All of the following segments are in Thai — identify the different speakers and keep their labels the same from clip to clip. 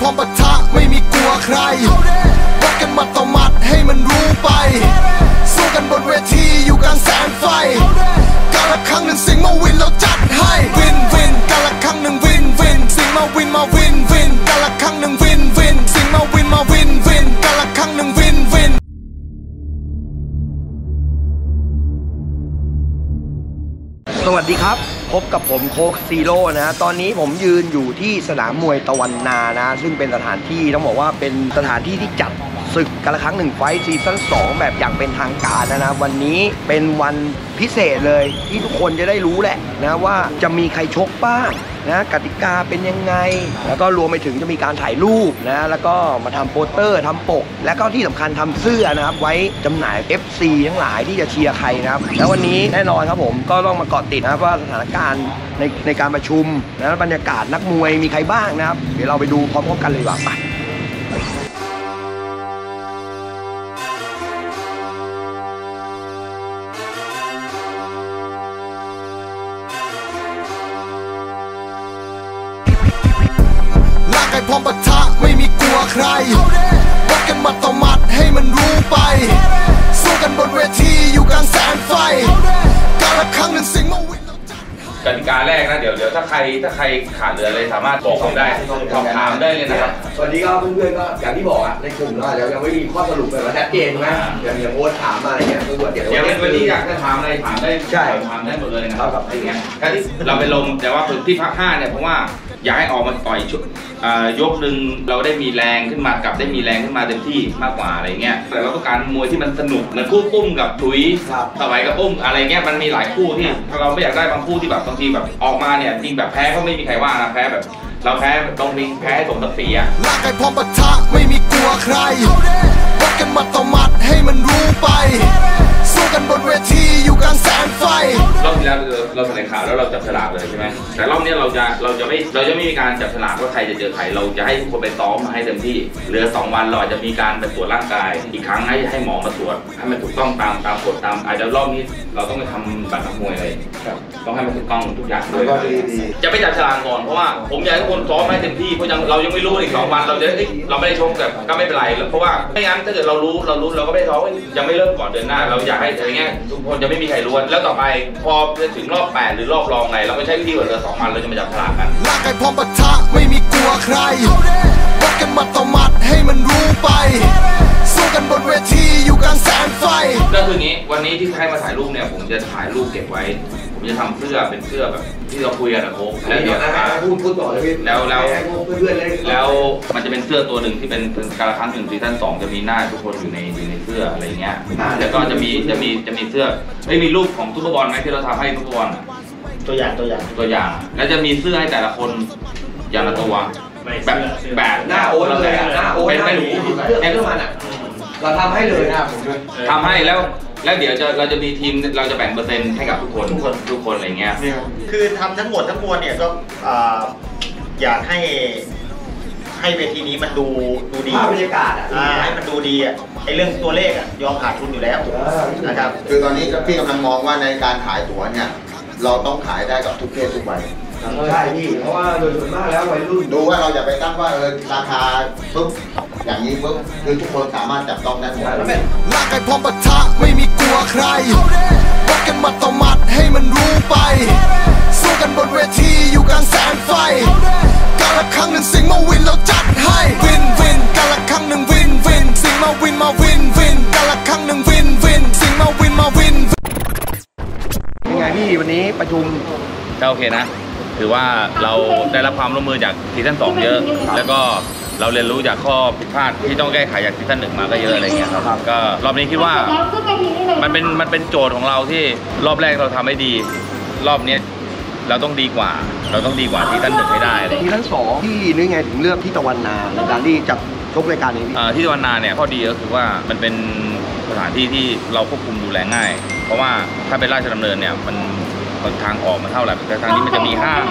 Speaker 1: พร้อมปะทะไม่มีกลัวใครวัดกันหมัดต่อหมัดให้มันรู้ไป สู้กันบนเวทีอยู่กลางแสงไฟกาลครั้งหนึ่งสิงห์มาวินเราจัดให้วินวินกาลครั้งหนึ่งวินวินสิงห์มาวินมาวินวินกาลครั้งหนึ่งวินวินสิงห์มาวินมาวินวินกาลครั้งหนึ่งวินวิน
Speaker 2: สวัสดีครับ พบกับผมโค้กซีโร่นะฮะตอนนี้ผมยืนอยู่ที่สนามมวยตะวันนานะ ซึ่งเป็นสถานที่ต้องบอกว่าเป็นสถานที่ที่จัดศึกกาลครั้งหนึ่ง Fight ซีซั่น2 แบบอย่างเป็นทางการนะนะวันนี้เป็นวันพิเศษเลยที่ทุกคนจะได้รู้แหละนะว่าจะมีใครชกบ้าง นะกติกาเป็นยังไง แล้วก็รวมไปถึงจะมีการถ่ายรูปนะแล้วก็มาทำโปสเตอร์ทำปก แล้วก็ที่สำคัญทำเสื้อนะครับ ไว้จำหน่าย FC ทั้งหลายที่จะเชียร์ใครนะครับ แล้ววันนี้แน่นอนครับผมก็ต้องมาเกาะติดนะครับว่าสถานการณ์ในในการประชุมนะบรรยากาศนักมวยมีใครบ้างนะครับ เดี๋ยวเราไปดูพร้อมๆกันเลยดีกว่าไป
Speaker 1: วใครวัดกันมัดต่อมัดให้มันรู้ไป สู้กันบนเวทีอยู่กลางแสงไฟกาละครั้งหนึ่งสิ่งมาวิ
Speaker 3: กติกาแรกนะเดี๋ยวเดี๋ยวถ้าใครถ้าใครขาดเหลืออะไรสามารถบอกผมได้สอบถามได้เลยนะครับ
Speaker 2: สวัสดีครับเพื่อนๆก็อย่างที่บอกอะในกลุ่มเราอาจจะยังไม่มีข้อสรุปแบบว่าชัดเจนนะอย่างอย่างโอ๊ตถามมาอะไรเงี้ยคือว่าเดี๋ยว
Speaker 3: เดี๋ยววันนี้อยากจะถามอะไรถามได้
Speaker 2: ใช่
Speaker 3: ถามได้หมดเลยนะครับอะไรเงี้ยการที่เราไปลงแต่ว่าฝึกที่พักห้าเนี่ยเพราะว่าอยากให้ออกมาต่อยชุดอ่ายกหนึ่งเราได้มีแรงขึ้นมากลับได้มีแรงขึ้นมาเต็มที่มากกว่าอะไรเงี้ยแต่เราต้องการมวยที่มันสนุกเหมือนคู่ปุ้มกับถุย
Speaker 2: ครับ
Speaker 3: สมัยกับปุ้มอะไรเงี้ยมันมีหลายคู่ที่เราไม่อยากได้บางคู่ที่แบบบางทีแบบออกมาเนี่ยจริงแบบแพ้ก็ไม่มีใครว่านะแพ้แบบเราแพ้ตรงนี้แพ้ให้สมศักดิ์ศรีอะ
Speaker 1: ลากไก่พร้อมปะทะไม่มีกลัวใครวัดกันหมัดต่อหมัดให้มันรู้ไป สู้กันบนเวทีอยู่กลางแสงไฟ
Speaker 3: รอบที่แล้วเราเราแถลงข่าวแล้วเราจับฉลากเลยใช่ไหมแต่รอบนี้เราจะเราจะไม่เราจะไม่มีการจับฉลากว่าใครจะเจอใครเราจะให้ทุกคนไปซ้อมมาให้เต็มที่เหลือสองวันเราอาจจะมีการไปตรวจร่างกาย อีกครั้งให้ให้หมอมาตรวจให้มันถูกต้องตามตามกฎตามอาจจะรอบนี้เราต้องไปทำบัตรนักมวยเลยต้องให้มันถูกต้องทุกอย่างด้วย
Speaker 2: ก็ดีดี
Speaker 3: จะไม่จับฉลากก่อนเพราะว่าผมอยากให้ทุกคนซ้อมให้เต็มที่เพราะยังเรายังไม่รู้อีกสองวันเราจะเอ้ยเราไม่ได้ชกแต่ก็ไม่เป็นไรเพราะว่าไม่งั้นถ้าเกิดเรารู้เรารู้เราก็ไม่ได้ซ้อมยังไม่เริ่มก่อนเดือนหน้า เราอยากให้อะไรเงี้ยทุกคนจะไม่มีใครรู้แล้วต่อไปพอจะถึงรอบแปดหรือรอบรองไงเราก็ใช้วิธีเหมือนเดิมสองวันเราจะมาจับฉลากกัน
Speaker 1: ลากไก่พร้อมปะทะไม่มีกลัวใครวัดกันหมัดต่อหมัดให้มันรู้ไปสู้กันบนเวทีอยู่กลางแสงไฟ
Speaker 3: ก็คืออย่างนี้วันนี้ที่ให้มาถ่ายรูปเนี่ยผมจะถ่ายรูปเก็บไว้ ผมจะทำเสื้อเป็นเสื้อแบบที่เราคุยกันนะโค้ชแล้วเดี๋ยว
Speaker 2: พูดพูดต่อเลยพี่
Speaker 3: แล้วแล้ว
Speaker 2: ให้พกเพื่อนๆเลย
Speaker 3: แล้วมันจะเป็นเสื้อตัวหนึ่งที่เป็นเป็นการละครั้งหนึ่งซีซั่นสองจะมีหน้าทุกคนอยู่ในอยู่ในเสื้ออะไรเงี้ยแล้วก็จะมีจะมีจะมีเสื้อไม่มีรูปของซุปเปอร์บอลไหมที่เราทำให้ซุปเปอร์บอล
Speaker 4: ตัวอย่างตัวอย่าง
Speaker 3: ตัวอย่าง แล้วจะมีเสื้อให้แต่ละคนอย่างละตัวแบบแบบ
Speaker 2: หน้าโอ๊ตเลยอะหน้าโอ๊ต
Speaker 3: เป็น
Speaker 2: หน้า
Speaker 3: ไม่
Speaker 2: หนู
Speaker 3: รู้
Speaker 2: เรื่องของมันอะเราทำให้เลยนะผมด้วย
Speaker 3: ทำให้แล้ว แล้วเดี๋ยวจะเราจะมีทีมเราจะแบ่งเปอร์เซ็นต์ให้กับทุกคนทุกคนทุกคนอะไรเงี้ย
Speaker 4: คือทำทั้งหมดทั้งมวลเนี่ยก็อ่าอยากให้ให้เวทีนี้มันดูดูดี
Speaker 2: ภาพบรรยากาศอะ
Speaker 4: อ่าให้มันดูดีอะไอ้เรื่องตัวเลขอะยอมขาดทุนอยู่แล้วนะครับ
Speaker 5: คือตอนนี้พี่กำลังมองว่าในการขายตั๋วเนี่ย เราต้องขายได้กับทุกเพศทุกวัย
Speaker 2: ใช่พี่ เพราะว่าโดยส่วนมากแล้ววัยรุ่น
Speaker 5: ดูว่าเราจะไปตั้งว่าเออราคาปุ๊บอย่างนี้ปุ๊บคือทุกคนสามารถจับต้องได้หมด
Speaker 1: ลากไก่พร้อมปะทะไม่มีก ลัวใครวัดกันหมัดต่อหมัดให้มันรู้ไป สู้กันบนเวทีอยู่กลางแสงไฟกาลครั้งหนึ่งสิงห์มาวินเราจัดให้วินวินกาลครั้งหนึ่งวินวินสิงห์มาวินมาวินวินกาลครั้งหนึ่งวินวินสิงห์มาวินมาวิน
Speaker 2: เป็นไงพี่วันนี้ประชุม
Speaker 3: ก็โอเคนะ ถือว่าเราได้รับความร่วมมือจากซีซั่น2เยอะ แล้วก็ เราเรียนรู้จากข้อผิดพลาดที่ต้องแก้ไขจากซีซั่นหนึ่งมาก็เยอะอะไรเงี้ยครับก็รอบนี้คิดว่ามันเป็นมันเป็นโจทย์ของเราที่รอบแรกเราทำให้ดี รอบเนี้ยเราต้องดีกว่า เราต้องดีกว่าซีซั่นหนึ่งให้ได้อะไร
Speaker 2: ที
Speaker 3: เงี้ย
Speaker 2: ทั้งสองที่นึกไงถึงเลือกที่ตะวันนาในการที่จับชกรายการนี้พี่
Speaker 3: อ่าที่ตะวันนาเนี่ยข้อดีก็คือว่ามันเป็นสถานที่ที่เราควบคุมดูแลง่าย เพราะว่าถ้าเป็นราชดำเนินเนี่ยมัน ทางออกมันเท่าไหร่แต่ทางนี้มันจะมีห้าง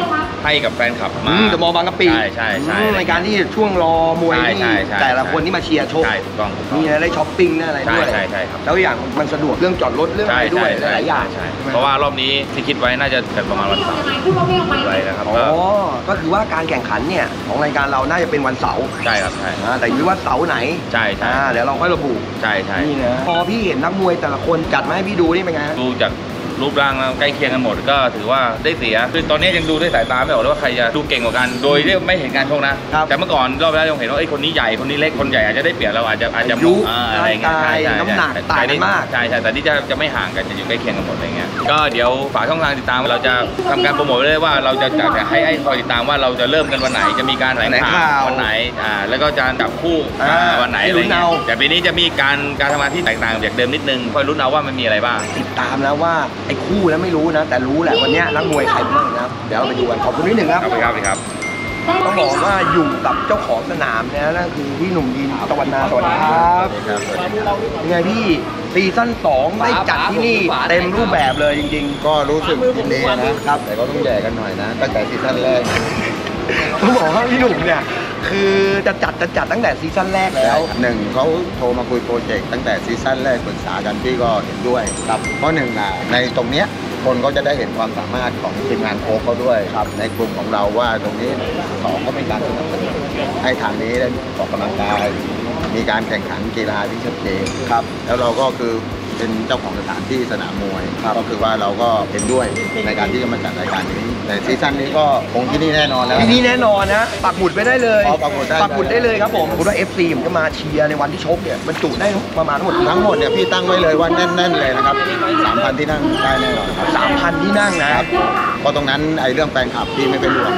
Speaker 3: ให้กับแฟนคลับ
Speaker 2: อื
Speaker 3: มา
Speaker 2: มเดอะมอลล์บางกะปิ
Speaker 3: ใช่ใช่ใช่
Speaker 2: อืมในการที่ช่วงรอมวย
Speaker 3: ใช่
Speaker 2: ที่
Speaker 3: ใช่ใช่
Speaker 2: แต่ละคนที่มาเชียร์ชก
Speaker 3: ใช่ถูกต้องถูกต้อง
Speaker 2: มีอะไรได้ช้อปปิ้งได้อะไรด้วย
Speaker 3: ใช่ใช่ใช่ครับ
Speaker 2: แล้วอย่างมันสะดวกเรื่องจอดรถเรื่องอะ
Speaker 3: ใช่
Speaker 2: ไรด้ว
Speaker 3: ใช่
Speaker 2: ย
Speaker 3: ใช่
Speaker 2: หลายๆอย่าง
Speaker 3: ใช่
Speaker 2: ใช่ไหม
Speaker 3: เพราะว่ารอบนี้ที่คิดไว้น่าจะจัดประมาณวันเสาร์ไปนะครับ
Speaker 2: อ๋อ
Speaker 3: ก็
Speaker 2: ก็คือว่าการแข่งขันเนี่ยของรายการเราน่าจะเป็นวันเสาร์
Speaker 3: ใช่ครับใช่
Speaker 2: อ่าแต่อยู่ที่ว่าเสาร์ไหน
Speaker 3: ใช่ใช่
Speaker 2: อ่าเดี๋ยวเราค่อยระบุ
Speaker 3: ใช่ใช่
Speaker 2: นี่นะพอพี่เห็นนักมวยแต่ละคนจัดมาให้พี่ดูนี่เป็นไงฮะ
Speaker 3: ดูจาก รูปร่างแล้วใกล้เคียงกันหมดก็ถือว่าได้เสียคือตอนนี้ยังดูด้วยสายตาไม่ออกเลยว่าใครจะดูเก่งกว่ากัน โดยที่ไม่เห็นการชกนะ แต่เมื่อก่อนรอบแรกยังเห็นว่าไอ้ยคนนี้ใหญ่คนนี้เล็กคนใหญ่อาจจะได้เปรียบเราอาจจะอาจจะ
Speaker 2: อายุ
Speaker 3: อ่าอะไรเงี้ย
Speaker 2: ร่างกาย
Speaker 3: ใช่ใช่
Speaker 2: น้ำหนัก
Speaker 3: ใช่
Speaker 2: ต่างกันมาก
Speaker 3: ใช่ใช่แต่ที่จะจะไม่ห่างกันจะอยู่ใกล้เคียงกันหมดอะไรเงี้ย ก็เดี๋ยวฝากช่องทางติดตามเราจะทำการโปรโมทไว้เลยว่าเราจะจะให้ให้คอยติดตามว่าเราจะเริ่มกันวันไหนจะมีการแถลง
Speaker 2: แถลง
Speaker 3: ข่า
Speaker 2: ข่าว
Speaker 3: ววันไหนอ่าแล้วก็จะจับคู่
Speaker 2: อ่า
Speaker 3: อ่าวันไหน
Speaker 2: ให้
Speaker 3: อะไร
Speaker 2: ลุ้น
Speaker 3: เงี้ย
Speaker 2: เอา
Speaker 3: แต่ปีนี้จะมีการการทำงานที่แตกต่างจากเดิมนิดนึงคอยลุ้นเอาว่ามันมีอะไรบ้าง
Speaker 2: ติดตามแล้วว่าไอ้คู่แล้วไม่รู้นะ แต่รู้แหละวันเนี้ยนักมวยใครบ้างนะครับเดี๋ยวเราไปดูกันขอบคุณนิดหนึ่งครับ
Speaker 3: ครับครับครับ
Speaker 2: ต้องบอกว่าอยู่กับเจ้าของสนามนะนั่นคือพี่หนุ่มยินตะวันนาสวัสดีครับยังไงพี่ซีซั่นสองได้จัดที่นี่เต็มรูปแบบเลยจริง
Speaker 5: ก็รู้สึกยินดีนะครับ แต่ก็ต้องแย่งกันหน่อยนะ ตั้งแต่ซีซั่นแรก
Speaker 2: ๆต้องบอกว่าพี่หนุ่มเนี่ยคือจะจัดจะจัดตั้งแต่ซีซั่นแรกแล้ว
Speaker 5: หนึ่งเขาโทรมาคุยโปรเจกต์ตั้งแต่ซีซั่นแรกปรึกษากันพี่ก็เห็นด้วยครับเพราะหนึ่งนะในตรงเนี้ย คนก็จะได้เห็นความสามารถของทีมงานโค้ชเขาด้วยครับ ในกลุ่มของเราว่าตรงนี้สองก็เป็นการสนับสนุนให้ทางนี้ได้ออกกำลังกาย มีการแข่งขันกีฬาที่ชัดเจนครับ แล้วเราก็คือ เป็นเจ้าของสถานที่สนามมวยก็คือว่าเราก็เห็นด้วยในการที่จะมาจัดรายการนี้แต่ซีซั่นนี้ก็คงที่นี่แน่นอนแล้ว
Speaker 2: ที่นี่แน่นอนนะปักหมุดไปได้เลย
Speaker 5: อ๋อปักหมุดได้
Speaker 2: ปักหมุดได้เลยครับผมคุณว่า FC ผมจะมาเชียร์ในวันที่ชกเนี่ยบรรจุได้ประมาณทั้งหมด
Speaker 5: ทั้งหมดเนี่ยพี่ตั้งไว้เลยว่าแน่นๆเลยนะครับ3,000ที่นั่งได้แน่นอนครับ
Speaker 2: สามพันที่นั่งนะ
Speaker 5: ครับเพราะตรงนั้นไอ้เรื่องแฟนคลับพี่ไม่เป็นห่วง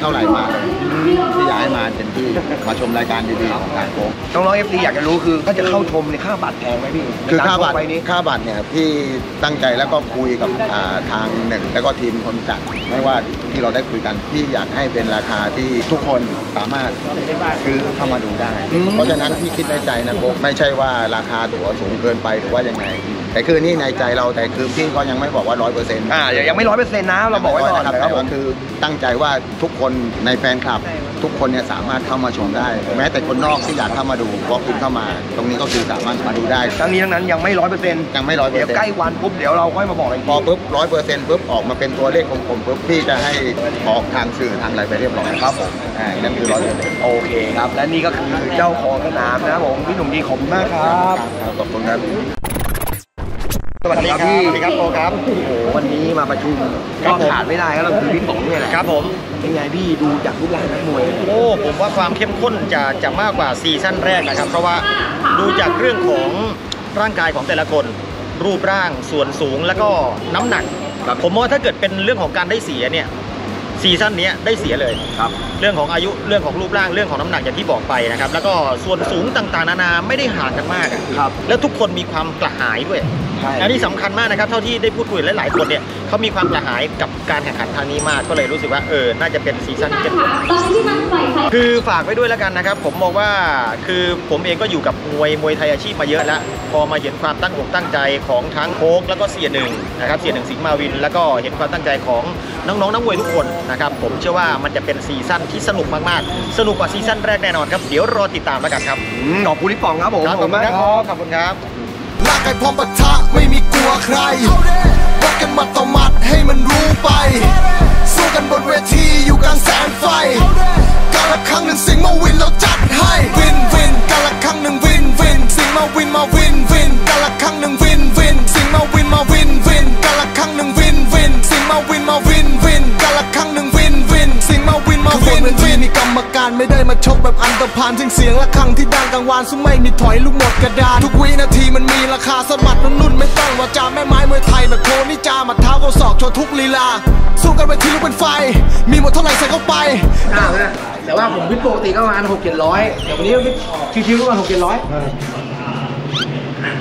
Speaker 5: เท่าไหร่มาเลย พี่อยากให้มาเต็มที่มาชมรายการดีๆของการโค้ง
Speaker 2: น้องๆ FC อยากจะรู้คือถ้าจะเข้าชมในยค่าบัตรแพงไหมพี่
Speaker 5: คือค่าบัตร
Speaker 2: ในกชกไฟนี้
Speaker 5: ค่าบัตรเนี่ยพี่ตั้งใจแล้วก็คุยกับอ่าทางหนึ่งแล้วก็ทีมคนจัดไม่ว่าที่เราได้คุยกันพี่อยากให้เป็นราคาที่ทุกคนสามารถซื้อเข้ามาดูได้
Speaker 2: อืม
Speaker 5: เพราะฉะนั้นพี่คิดในใจนะโค้กไม่ใช่ว่าราคาตั๋วสูงเกินไปหรือว่ายังไงแต่คือนี่ในใจเราแต่คือพี่ก็ยังไม่บอกว่าร้อยเปอร์เซ็นต์
Speaker 2: อ่ายังไม่ร้อยเปอร์เซ็นต์นะเราบอกไว้ก่อน
Speaker 5: นะครับ
Speaker 2: นะครับ
Speaker 5: แต่
Speaker 2: ผ
Speaker 5: ว่ามคือตั้งใจว่าทุกคนในแฟนคลับทุกคนเนี่ยสามารถเข้ามาชมได้ แม้แต่คนนอกที่อยากเข้ามาดูก็คุณเข้ามา ตรงนี้ก็คือสามารถมาดูได้
Speaker 2: ทั้งนี้ทั้งนั้นยังไม่ร้อยเปอร์เซ็นต์
Speaker 5: ยังไม่ร้อยเปอ
Speaker 2: เดี๋
Speaker 5: ร์
Speaker 2: ยว
Speaker 5: เซ็นต์
Speaker 2: ใกล้วันปุ๊บเดี๋ยวเราค่อยมาบอกอีก
Speaker 5: พ
Speaker 2: ที
Speaker 5: อปุ๊บร้อยเปอร์เซ็นต์ปุ๊บออกมาเป็นตัวเลขของผมปุ๊บพี่จะให้ออกทางสื่อทางอะไรไปเรียบร้อยครับผมอ่านั่นคือร้อยเปอร์เซ็นต์
Speaker 2: โอเคครับ และนี่ก็คือเจ้าของสนามนะครับผมพี่หนุ่มดีขอบคุณมากครับ
Speaker 5: ขอบคุณครับ
Speaker 2: ส วัสดีครับพี่
Speaker 6: สวัสดีครับโปครับ
Speaker 2: โอ้โหวันนี้มาประชุม
Speaker 6: ครั
Speaker 2: ก็
Speaker 6: บผม
Speaker 2: ขาดไม่ได้ก็เราคือพี่ป๋องเนี่ยแหละ
Speaker 6: ครับผม
Speaker 2: เป็นไงพี่ดูจากรูปร่างนักมวย
Speaker 6: โอ้ผมว่าความเข้มข้นจะจะมากกว่าซีซั่นแรกนะครับ เพราะว่าดูจากเรื่องของร่างกายของแต่ละคน รูปร่างส่วนสูงแล้วก็น้ำหนัก ผมว่าถ้าเกิดเป็นเรื่องของการได้เสียเนี่ยซีซั่นเนี้ยได้เสียเลย
Speaker 2: ครับ
Speaker 6: เรื่องของอายุเรื่องของรูปร่างเรื่องของน้ำหนักอย่างที่บอกไปนะครับ แล้วก็ส่วนสูงต่างๆ นานาไม่ได้ห่างกันมากอะ
Speaker 2: ครับ
Speaker 6: แล้วทุกคนมีความกระหายด้วย
Speaker 2: ใช่
Speaker 6: อันนี้สำคัญมากนะครับเท่าที่ได้พูดคุยหลายๆคนเนี่ยเขามีความกระหายกับการแข่งขันทางนี้มากก็เลยรู้สึกว่าเออน่าจะเป็นซีซั่นที่เข้มข้นคือฝากไว้ด้วยแล้วกันนะครับ ผมมองว่าคือผมเองก็อยู่กับมวยมวยไทยอาชีพมาเยอะแล้ว พอมาเห็นความตั้งอกตั้งใจของทั้งโค้กแล้วก็เสียหนึ่งนะครับเสียหนึ่งสิงห์มาวิน แล้วก็เห็นความตั้งใจของน้องๆนักมวยทุกคนนะครับ ผมเชื่อว่ามันจะเป็นซีซั่นที่สนุกมากๆ สนุกกว่าซีซั่นแรกแน่นอนครับ เดี๋ยวรอติดตามแล้วกันครับ
Speaker 2: อืมขอบคุณพี่ป๋องครับผม
Speaker 6: ครับขอบคุณครับขอบคุณครับ
Speaker 1: ลากไก่พร้อมปะทะไม่มีกลัวใครวัดกันหมัดต่อหมัดให้มันรู้ไป สู้กันบนเวทีอยู่กลางแสงไฟกาละครั้งหนึ่งสิงห์มาวินเราจัดให้วินวินกาละครั้งหนึ่งวินวินสิงห์มาวินมาวินวินกาละครั้งหนึ่งวินวินสิงห์มาวินมาวินวินกาละครั้งหนึ่งวินวินสิงห์มาวินมาวิน มาวินมาวินวินมีกรรมการไม่ได้มาชกแบบอันตรพานซึ่งเสียงละครั้งที่ดังกลางวานซุ้มไม่มีถอยลูกหมดกระดานทุกวินาทีมันมีราคาสดหมัดนุ่นๆไม่ต้องว่าจาแม่ไม้มวยไทยแบบโทนี่จาหมัดเท้าก็ศอกโชว์ทุกลีลาสู้กันไปทีลูกเป็นไฟ มีหมดเท่าไหร่ใส่เข้าไป
Speaker 2: อ่าแต่ว่าผมพิดปกติก็ประมาณหกเจ็ดร้อยแต่วันนี้ก็ชิวๆก็ประมาณหกเจ็ดร้อย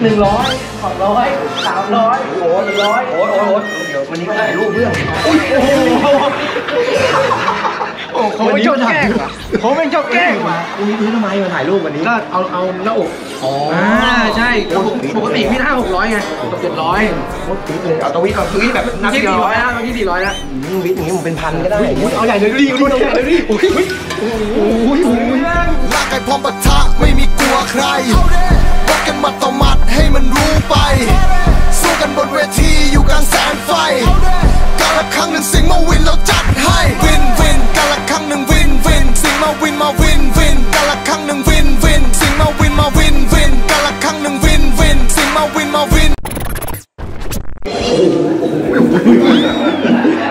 Speaker 2: หนึ่งร้อยสองร้อยสามร้อยโอ้หนึ่งร้อยโอ้โหเดี๋ยววันนี้ก็ถ่ายรูปเพื่อนอุ้ยโอ้โหโอ้ เขาไม่ชอบแกล้งว่ะเขาไม่ชอบแกล้งว่ะอุ้ยทำไมมาถ่ายรูปวันนี้
Speaker 7: ก็เอาเอาหน้าอก
Speaker 2: อ๋อ
Speaker 7: อ่าใช่ก็ปกปกติพี่ห้าหกร้อยไงตกเจ็ดร้อย
Speaker 2: โคตรฟิตเลยเอาตะวิเอาตะวิแบบนัก
Speaker 7: ที่
Speaker 2: เดียว
Speaker 7: สี่ร้อย
Speaker 2: นะ
Speaker 7: นะเมื่อกี้สี่ร้อยนะ
Speaker 2: อืมวิทย์อย่างนี้มันเป็นพันก็ได้
Speaker 7: เอาใหญ่เลยดิเอาใหญ่เลยดิโอ้ยโอ้ยโอ้ยโอ้ย
Speaker 1: ลากไก่พร้อมปะทะไม่มีกลัวใครวัดกันหมัดต่อหมัดให้มันรู้ไปสู้กันบนเวทีอยู่กลางแสงไฟกา ละครั้งหนึ่งสิงมาวินเราจัดให้วินวินกาละครั้งหนึ่งวินวินสิงมาวินมาวินวินกาละครั้งหนึ่งวินวินสิงมาวินมาวินวินกาละครั้งหนึ่งวินวินสิงมาวินมาวิน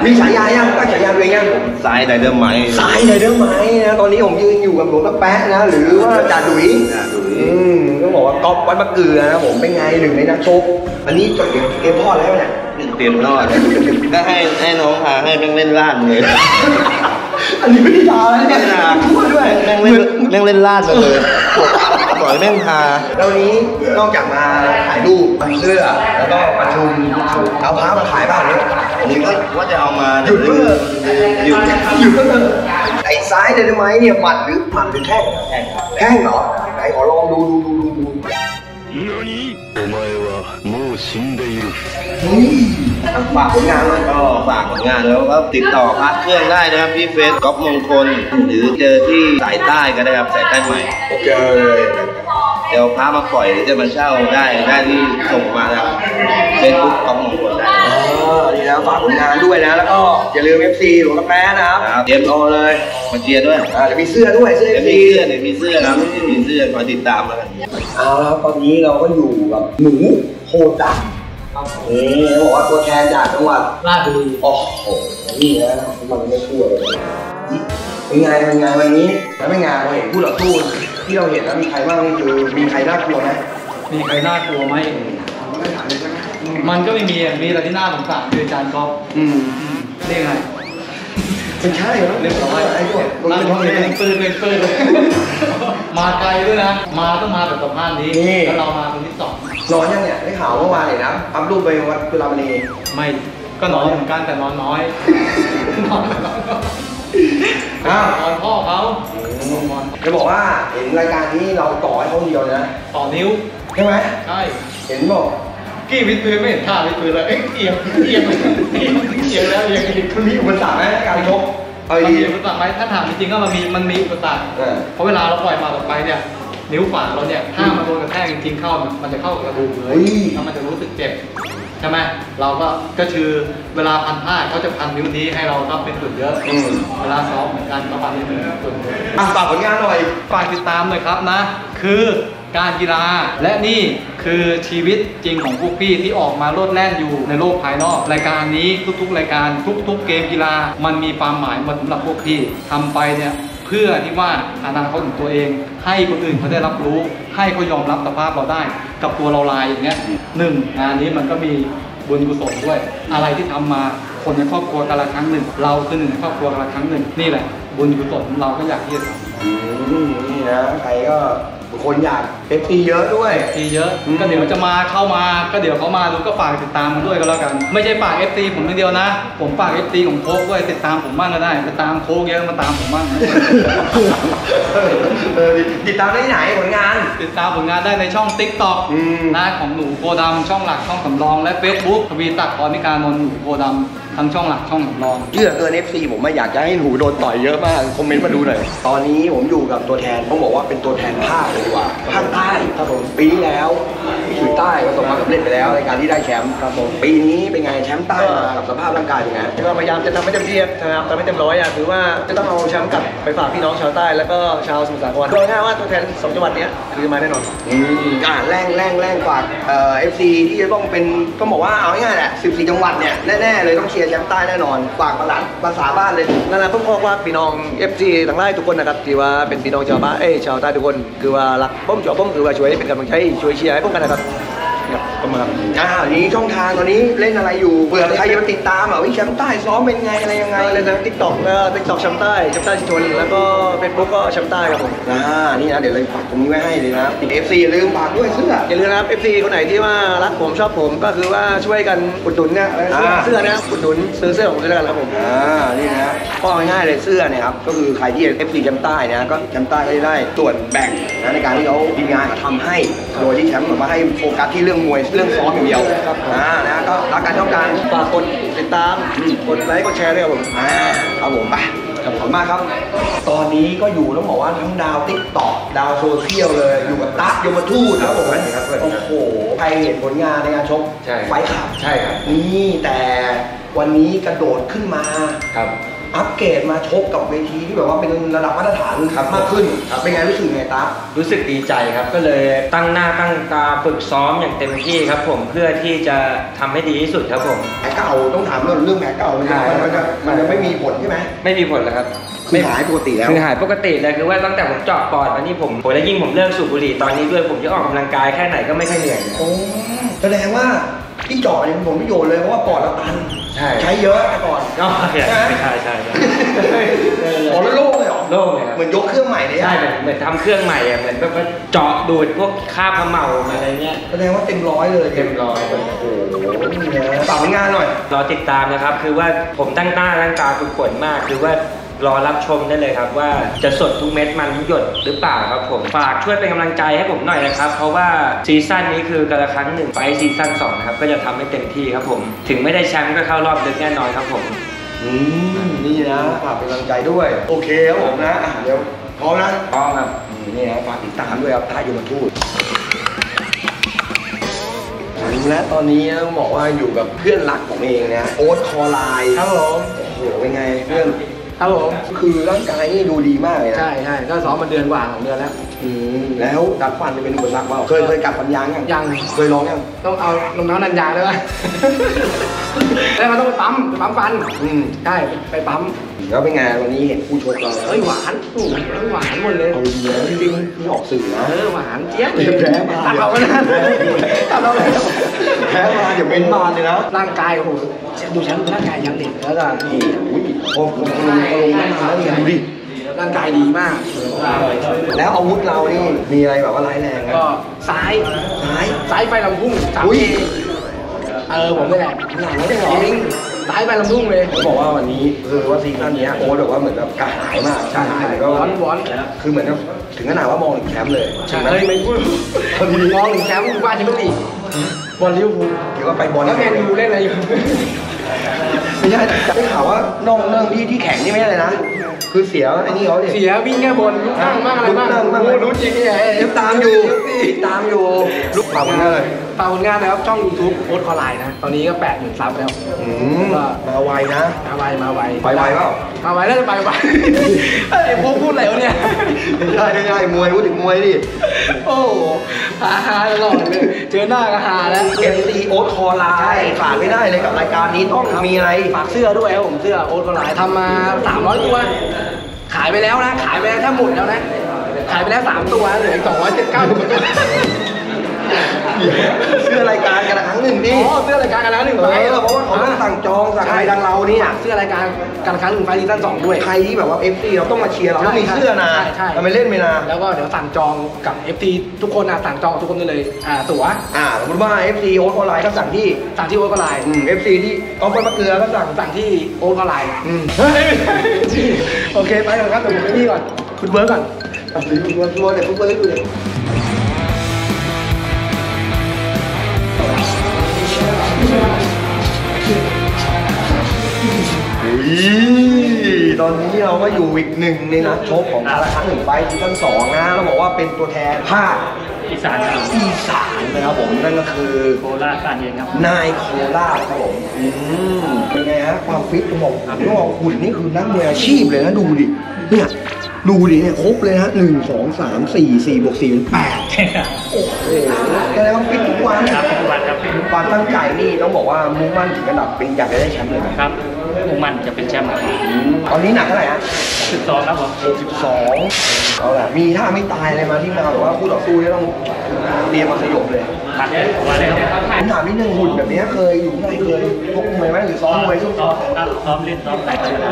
Speaker 2: มีฉายายังตั้งฉายาตัวเองยัง
Speaker 8: สายไดเดอร์ไม
Speaker 2: สายไหนเรื่องไหมนะตอนนี้ผมยืนอยู่กับหลวงตาแป๊ะนะ หรือว่าจ่าดุยอืมต้องบอกว่าก๊อฟวัดมะเกลือนะผมเป็นไงหนึ่งในนักชกอันนี้จดเกมเกมพ่อแล้วเนี่ย
Speaker 8: เตรียมรอดก็ให้ให้น้องพาให้แม่งเล่นล่านเลย
Speaker 2: อันนี้ไม่ได้ด่าแล้วเนี่ย
Speaker 8: ไม่ได้ด่า
Speaker 2: พูดด้วย
Speaker 8: แม่งเล่นแม่งเล่นล่านไปเลยปล่อยแม่งพา
Speaker 2: แล้ววันนี้นอกจากมาถ่ายรูปมาเสื้อ แล้วก็ประชุมเอาพระมาขายบ้างเนี่ย
Speaker 8: อันนี้ก็ว่าจะเอามา
Speaker 2: หยุดเพื่อ
Speaker 8: หยุด
Speaker 2: หยุดเพื่อไอ้ซ้ายเดนไมเนี่ยหมัดหรือหมัดหรือแข้งแข้งแข้งเหรอไหนขอลองดูดูดูดูดู
Speaker 9: お前はもう死んでいる。
Speaker 2: เฮ้ยเอาฝากผลงานหน่อย
Speaker 8: ก็ฝากผลงานแล้วก็ติดต่อพักเครื่องได้นะครับที่เฟซก๊อฟมงคล หรือเจอที่สายใต้ก็ได้ครับสายใต้ใหม่
Speaker 2: เจอเลย
Speaker 8: เดี๋ยวพามาปล่อยหรือจะมาเช่าได้ได้ที่ส่งมาทางเฟซบุ๊กก๊อฟมงคลได้
Speaker 2: อ๋อนี่นะฝากผลงานด้วยนะ แล้วก็อย่าลืม FC หลวงตาแป๊ะนะครับ
Speaker 8: ครับเตรียมโอเลยมาเชียร์ด้วย
Speaker 2: อ่าเดี๋ยวมีเสื้อด้วยเสื้อ
Speaker 8: เดี๋ยว
Speaker 2: FC
Speaker 8: มีเสื้อเดี๋ยวมีเสื้อครับเดี๋ยวมีเสื้อคอยติดตามแล้วกัน
Speaker 2: เอาละครับตอนนี้เราก็อยู่กับหนูโคดัง นี่เขาบอกว่าตัวแทนจากจังหวัด
Speaker 7: ราชบุรี
Speaker 2: โอ้โหนี่นะมันไม่ชั่วเลยเป็นไงเป็นไงวันนี้แล้วเป็นไงเราเห็นคู่ต่อสู้ที่เราเห็นแล้วมีใครบ้างนี่คือมีใครน่ากลัวไหม
Speaker 7: มีใครน่ากลัวไหมมันก็ไม่มีอะมีแต่ที่น่าสงสารคืออาจารย์ก๊อฟ
Speaker 2: อืม
Speaker 7: เรียกไง
Speaker 2: เป็นใช่เหรอ
Speaker 7: เรียบร้อย
Speaker 2: ไอ้พวก
Speaker 7: นั่ง
Speaker 2: เป็น
Speaker 7: เป็น
Speaker 2: เป็น
Speaker 7: ปืนเป็นปืนมาไกลด้วยนะ มาต้องมาแบบสัมภาษณ์นี้
Speaker 2: นี่
Speaker 7: แล้วเรามาคนที่สอง
Speaker 2: นอนยังเนี่ยได้ข่าวเมื่อวานเลยนะอัพรูปไปวัดจุฬามณี
Speaker 7: ไม่ก็นอนเหมือนกันแต่นอนน้อยนอนน้อย
Speaker 2: อ้าว
Speaker 7: นอนพ่อเขานอน
Speaker 2: จะบอกว่าเห็นรายการนี้เราต่อให้เขาเดียวเลยนะ
Speaker 7: ต่อนิ้ว
Speaker 2: ใช่ไหม
Speaker 7: ใช่
Speaker 2: เห็นบอก
Speaker 7: กี้วิดพื้นไม่เห็นท่าวิดพื้นเลยเอ้ยเอียงเอียงเอียงเอียงแล้วเอียงอีก
Speaker 2: มันมีอุปสรรคไหมในการชกเอา
Speaker 7: มัน
Speaker 2: ดี
Speaker 7: มีอุปสรรคไหมถ้าถามจริงๆก็มันมีมันมีอุปสรรค
Speaker 2: เออ
Speaker 7: เพราะเวลาเราปล่อยหมาออกไปเนี่ยนิ้วขวาเราเนี่ยถ้ามันโดนกระแทกจริงๆเข้ามันจะเข้ากับกระดูกเลยแล้วมันจะรู้สึกเจ็บใช่ไหมเราก็ก็คือเวลาพันผ้าเขาจะพันนิ้วนี้ให้เราก็เป็นส่วนเยอะ
Speaker 2: อืม
Speaker 7: เวลาซ้อมเหมือนกันก็พันนิ้วนี้เป็นส่วนเยอะ
Speaker 2: อะฝากผลงานหน่อย
Speaker 7: ฝากติดตามหน่อยครับนะ คือ การกีฬา และนี่คือชีวิตจริงของพวกพี่ที่ออกมาโลดแล่นอยู่ในโลกภายนอก รายการนี้ทุกๆ รายการทุก ๆ เกมกีฬา มันมีความหมายมดสำหรับพวกพี่ทำไปเนี่ยเพื่อที่ว่าอนาคตของตัวเอง ให้คนอื่นเขาได้รับรู้ ให้เขายอมรับสภาพเราได้ กับตัวเราลายอย่างเงี้ยหนึ่งงานนี้มันก็มีบุญกุศลด้วย อะไรที่ทำมาคนในครอบครัวกันละครั้งหนึ่ง เราคือหนึ่งในครอบครัวกันละครั้งหนึ่งนี่แหละบุญกุศลเราก็อยากที่จะทำ
Speaker 2: นี่นะใครก็ บางคนอยาก FC เยอะด้วย
Speaker 7: ทีเยอะ
Speaker 2: อืม
Speaker 7: ก็เดี๋ยวจะมาเข้ามา ก็เดี๋ยวเขามาดูก็ฝากติดตามกันด้วยก็แล้วกัน ไม่ใช่ฝาก FT ผมคนเดียวนะ ผมฝาก FT ของโค้กด้วยติดตามผมบ้างก็ได้ติดตามโค้กเยอะมาตามผมบ้างนะ
Speaker 2: เออติดตามได้ที่ไหนผลงาน
Speaker 7: ติดตามผลงานได้ในช่อง TikTok
Speaker 2: อืม
Speaker 7: นะของหนูโพดำช่องหลักช่องสำรองและ Facebook ทวีตักพรมิการนนท์หนูโพดำ ทั้งช่องหลักช่องสำรอง
Speaker 2: เชื่อเกิน FC ผมไม่อยากจะให้หนูโดนต่อยเยอะมาก คอมเมนต์มาดูหน่อย ตอนนี้ผมอยู่กับตัวแทนต้องบอกว่าเป็นตัวแทนภาคเลยดีกว่า ภาคใต้ครับผมปีที่แล้วพี่ฉุยใต้ประสบความสำเร็จไปแล้วในการที่ได้แชมป์ครับผมปีนี้เป็นไงแชมป์ใต้มากับสภาพร่างกายเป็นไง
Speaker 10: ก็พยายามจะทำให้เต็มที่นะครับทำให้เต็มร้อยอะถือว่าจะต้องเอาแชมป์กลับไปฝากพี่น้องชาวใต้แล้วก็ชาวสมุทรสาครโดยง่ายว่าตัวแทนสองจังหวัดเนี้ยคือมาแน่นอน
Speaker 2: อืมอ่าแรงแรงแรงฝากเอ่อ FC ที่จะต้องเป็นต้องบอกว่าเอาง่ายๆแหละ14 จังหวัดเนี่ยแน่ๆเลยต้องเชียร์แชมป์ใต้แน่นอนฝากภาลาภาษาบ้านเลย
Speaker 10: นั่นแหละเพิ่มบอว่าพี่น้อง FG ทั้งหลายทุกคนนะครับที่ว่าเป็นพี่น้องชาวบ้านเอ้ยชาวใต้ทุกคน คือว่ารักผมชอบผมคือว่าช่วยเป็นกำลังใจช่วยเชียร์ให้พวกกันนะครับ ม
Speaker 4: ครับ
Speaker 2: อ่าทีนี้ช่องทางตอนนี้เล่นอะไรอยู่เผื่อใครจะมาติดตามอะวิแชมป์ใต้ซ้อมเป็นไงอะไรยังไง
Speaker 4: ก็เลยนะ TikTok ก็ TikTok แชมป์ใต้แชมป์ใต้ชนแล้วก็เฟซบุ๊กก็แชมป์ใต้ครับผม
Speaker 2: อ่านี่นะเดี๋ยวเลยฝากตรงนี้ไว้ให้เลยนะติด FC ลืมฝากด้วยเสื้อ
Speaker 4: อย่าลืมนะครับ FC คนไหนที่ว่ารักผมชอบผมก็คือว่าช่วยกันอุดหนุนเนี่ยเสื้อ
Speaker 2: อ่า
Speaker 4: เสื้อนะอุดหนุนซื้อเสื้อของผมด้วยกันครับผม
Speaker 2: อ่านี่นะก็ง่ายๆเลยเสื้อเนี่ยครับก็คือใครที่ FC แชมป์ใต้นะก็แชมป์ใต้ก็จะได้ส่วนแบ่งนะในการที่เขาทีมงานทำให้โดยที่แชมป์แบบว่าให้โฟกัสที่เรื่องมวยเรื่องซ้อมอย่างเดียว
Speaker 4: ครับ
Speaker 2: อ่านะก็รักการช่องการ
Speaker 4: ฝากกดติดตามกดไลค์กดแชร์ด้วยครับผม
Speaker 2: อ่าครับผมไปขอบคุณมากครับ ตอนนี้ก็อยู่ต้องบอกว่าทั้งดาว TikTok ดาวโซเชียลเลย อยู่กับตั๊กยมทูตครับผม
Speaker 4: สวัสดีครับสวัสดีครับ
Speaker 2: โอ้โหใครเห็นผลงานในการชก
Speaker 4: ใช่
Speaker 2: Fight Club
Speaker 4: ใช่ครับ
Speaker 2: นี่แต่วันนี้กระโดดขึ้นมา
Speaker 4: ครับ
Speaker 2: อัปเกรดมาชกกับเวทีที่แบบว่าเป็นระดับมาตรฐาน
Speaker 4: ครับ
Speaker 2: มากขึ้น
Speaker 4: ครับ
Speaker 2: เป็นไงรู้สึกไงตั๊ก
Speaker 11: รู้สึกดีใจครับ ก็เลยตั้งหน้าตั้งตาฝึกซ้อมอย่างเต็มที่ครับ ผมเพื่อที่จะทำให้ดีที่สุดครับผม
Speaker 2: แผลเก่าต้องถามเรื่องเรื่องแผลเก่ามันจะ
Speaker 11: ใช่
Speaker 2: มันจะมันจะไม่มีผลใช่ไหม
Speaker 11: ไม่มีผลแล้วครับ
Speaker 2: คือหายปกติแล้ว
Speaker 11: คือหายปกติเลยคือว่าตั้งแต่ผมเจาะปอดมานี่ผมโหแล้วยิ่งผมเลิกสูบบุหรี่ตอนนี้ด้วยผมจะออกกำลังกายแค่ไหนก็ไม่ค่อยเหนื่อยเลย
Speaker 2: โอ้แสดงว่าที่เจาะเนี่ยเป็นผลประโยชน์เลยเพราะว่าปอดเราตัน
Speaker 11: ใช่
Speaker 2: ใช้เยอะแต่ก่อน
Speaker 11: ก็ใช่ใช่ใช่ใช่
Speaker 2: อ๋อแล้วโล่งเลยเหรอ
Speaker 11: โล่งเลยครับ
Speaker 2: เหมือนยกเครื่องใหม่เลยอะ
Speaker 11: ใช่เหมือนเหมือนทำเครื่องใหม่อะเหมือนแบบว่าเจาะดูดพวกคราบเขม่าอะไรเงี้ย
Speaker 2: แสดงว่าเต็มร้อยเลย
Speaker 11: เต็มร้อย
Speaker 2: โอ้โหนี่นะฝากผลงานหน่อย
Speaker 11: รอติดตามนะครับ คือว่าผมตั้งหน้าตั้งตาฝึกฝนมากคือว่า รอรับชมได้เลยครับ ว่าจะสดทุกเม็ดมันทุกหยดหรือเปล่าครับผมฝากช่วยเป็นกำลังใจให้ผมหน่อยนะครับ เพราะว่าซีซั่นนี้คือกระครั้งหนึ่งไฟท์ซีซั่นสองนะครับก็จะทำให้เต็มที่ครับผม ถึงไม่ได้แชมป์ก็เข้ารอบลึกแน่นอนครับผม
Speaker 2: อืมนี่นะฝากเป็นกำลังใจด้วย โอเคครับผมนะอะเดี๋ยวพร้อมนะ
Speaker 11: พร้อมครับ
Speaker 2: อืมนี่นะฝากติดตามด้วยครับท้ายยมทูตและตอนนี้ต้องบอกว่าอยู่กับเพื่อนรักผมเองนะโอ๊ตคอไลน์
Speaker 4: ครับผม
Speaker 2: โอ้โหเป็นไงเพื่อน
Speaker 4: ครับผม
Speaker 2: คือร่างกายนี่ดูดีมากเลยนะ
Speaker 4: ใช่ใช่ก็ซ้อมมาเดือนกว่าสองเดือนแล้ว
Speaker 2: อืมแล้วดัดฟันจะเป็นอุปสรรคเปล่าเคยเคยกัดฟันยางยัง
Speaker 4: ยัง
Speaker 2: เคยลองยัง
Speaker 4: ต้องเอารองเท้านันยางด้วยวะแล้วมันต้องไปปั๊มไปปั๊มฟัน
Speaker 2: อืม
Speaker 4: ใช่ไปปั๊ม
Speaker 2: แล้วเป็นไงวันนี้เห็นผู้ชกเราแล้ว
Speaker 4: เฮ้ยหวานโอ้โหหวานหมดเลย
Speaker 2: เอาดีนะจริงๆที่ออกสื่อนะ
Speaker 4: เออหวานเจี๊ยบ
Speaker 2: แพ้มา
Speaker 4: ตัดเราไปนะตัดเราไปนะ
Speaker 2: แพ้มาเดี๋ยวเป็นมาเลยนะ
Speaker 4: ร่างกายโอ้โหดูฉันร่างกายยังเด็กแล้วก็
Speaker 2: อุ้ยพอลงลงลงนั่งมาแล้วเนี่ยดูดิ
Speaker 4: ร่างกายดีมาก
Speaker 2: แล้วอาวุธเรานี่มีอะไรแบบว่าร้ายแรงไหม
Speaker 4: ก็ซ้าย
Speaker 2: ซ้าย
Speaker 4: ซ้ายไฟลำพุ่งสาม
Speaker 2: อุ้ย
Speaker 4: เออผมนี่แหละ
Speaker 2: หลังแล้วได้เหรอ
Speaker 4: จริง ซ้ายไฟลำพุ่งเลย
Speaker 2: เขาบอกว่าวันนี้คือว่าซีซั่นเนี้ยโอ๊ตแบบว่าเหมือนแบบกระหายมากกระหายก็
Speaker 4: วอนวอน
Speaker 2: คือเหมือนกับถึงขนาดว่ามองถึงแชมป์เลย
Speaker 4: ใช่เฮ้ยไม่พูดมองถึงแชมป์ว่าจะไม่ตีบอลลิเวอร์พูล
Speaker 2: ถือว่าไปบอล
Speaker 4: แล้วแมนยูเล่นอะไรอยู่
Speaker 2: ไม่ใช่แต่ได้ข่าวว่านอกเรื่องที่ที่แข่งนี่ไม่ใช่เลยนะ คือเสียไอ้นี่เขาเนี่ย
Speaker 4: เสียวิ่งแค่บนลูกตั้งมากอะไรมาก
Speaker 2: ลูกตั้งมาก
Speaker 4: โอ้รู้จริงไง
Speaker 2: ติดตามอยู่ติดตามอยู่ลูกเป่ามันเลย
Speaker 4: ฝากผลงานนะครับช่อง YouTube โอ๊ตคอไลน์นะ ตอนนี้ก็8 0 0 0 0 sub แล้ว
Speaker 2: อืมมาไวนะ
Speaker 4: มาไวมาไว
Speaker 2: ไปไวเปล่า
Speaker 4: มาไวแล้วจะไปไวไอ้พวกพูดอะไรวะเนี่ย
Speaker 2: ไม่ใช่ไม่ใช่มวยพูดถึงมวยดิ
Speaker 4: โอ้โหฮาฮาตลอดเลยเจอหน้าก็ฮาแล้ว
Speaker 2: FC โอ๊ตคอไลน์ขาดไม่ได้เลยกับรายการนี้ต้องมีอะไร
Speaker 4: ฝากเสื้อด้วยครับผมเสื้อโอ๊ตคอไลน์ทำมา 300 ตัว ขายไปแล้วนะ ขายไปแล้วถ้าหมดแล้วนะ ขายไปแล้ว 3 ตัวเหลืออีก279ตัว
Speaker 2: เสื้อรายการกันละครั้งหนึ่งดิ
Speaker 4: อ๋อเสื้อรายการกาลครั้งหนึ่ง
Speaker 2: เอ
Speaker 4: ใบ
Speaker 2: อเพราะว่าเขาต้องสั่งจองสั่งอะไรดังเราเนี่ย
Speaker 4: เสื้อรายการกาลครั้งหนึ่ง FIGHT ซีซั่นสองด้วย
Speaker 2: ใครที่แบบว่า FC เราต้องมาเชียร์เราต้องมี
Speaker 4: ใช่
Speaker 2: เสื้อนะ
Speaker 4: ใช่ใช่
Speaker 2: ทำไมเล่นไม่นา
Speaker 4: แล้วก็เดี๋ยวสั่งจองกับ FT ทุกคนนะสั่งจองกับทุกคนได้เลยอ่าตั๋ว
Speaker 2: อ่าสมมติว่า FC โอ๊ตคอไลน์ก็สั่งที่
Speaker 4: สั่งที่โอ๊ตคอไลน์
Speaker 2: อืม FC ที่ออฟเฟอร์มะเกลือก็สั่ง
Speaker 4: สั่งที่โอ๊ตก็ไลน์
Speaker 2: อืม
Speaker 4: โอเคไปก่อนครับเดี๋ยวผมไปนี่ก่อนคุณเวิร์กก่อน
Speaker 2: อะดูดูดูเดี๋ยวฟุตบอลให้ดูเลย ตอนนี้เราก็อยู่อีกหนึ่งในนักชกของการละครั้งหนึ่งไฟท์ซีซั่นสองนะเราบอกว่าเป็นตัวแทนภาค
Speaker 12: อีสานครับ
Speaker 2: อีสานนะครับผมนั่นก็คือ
Speaker 12: โคราชการเย็นครับ
Speaker 2: นายโคราชครับผมอืมเป็นไงฮะความฟิตต้องบอกต้องบอกหุ่นนี่คือนักมวยอาชีพเลยนะดูดิเนี่ยดูดิเนี่ยครบเลยนะหนึ่งสองสามสี่สี่บวกสี่เป็นแปดโอ้โหแสดงว่าฟิตทุกวัน
Speaker 12: ครับปัจจุบันครับ
Speaker 2: ความตั้งใจนี่ต้องบอกว่ามุ่งมั่นถึงระดับเป็นอยากจะได้แชมป์เลยไหม
Speaker 12: ครับ มุ่งมั่นจะเป็นแชมป์ครับ
Speaker 2: ตอนนี้หนักเท่าไหร่ฮะ
Speaker 12: ป62ครับผม
Speaker 2: 62เอาล่ะมีท่าไม่ตายอะไรมาที่มาแบบว่าคู่ต่อสู้เนี่ยต้องเตรียมมาสยบเลย
Speaker 12: ผ่านมาแล้วครับ
Speaker 2: ผมถามนิดนึงหุ่นแบบนี้เคยอยู่ข้างในเคยชกมวยไหมหรือซ้อมมวยช่วง
Speaker 12: ซ้อมครับซ้อมเล่นซ้อมแต่ธรรมดา